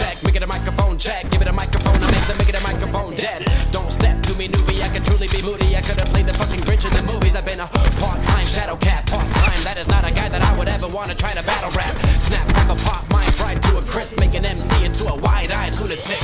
check. Make it a microphone check. Give it a microphone. I make the make it a microphone dead. Don't step to me, newbie. I could truly be moody. I could've played the fucking bridge in the movies. I've been a part-time shadow cat. Part-time. That is not a guy that I would ever wanna try to battle rap. Snap, crackle, pop, mind fried to a crisp. Make an MC into a wide-eyed lunatic.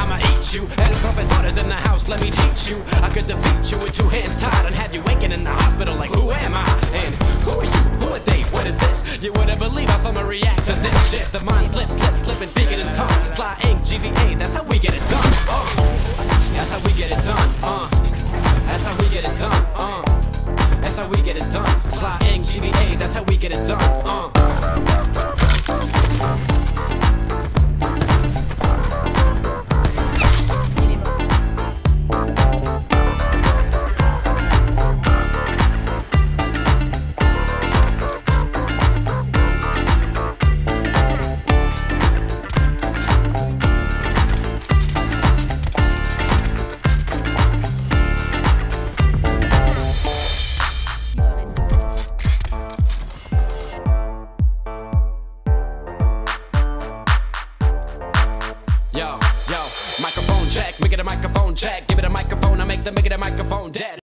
I'ma eat you. El professor's in the house, let me teach you. I could defeat you with two hands tied and have you waking in the hospital like, who am I? And who are you? Who are they? What is this? You wouldn't believe how someone react to this shit. The mind slips, slip, slipping, speaking in tongues. Sly ink, GVA, that's how we get it done. Uh, that's how we get it done. Uh, that's how we get it done. Uh, that's how we get it done. Sly ink, GVA, that's how we get it done. Yo, yo, microphone check, make it a microphone check, give it a microphone, I make the make it a microphone dead.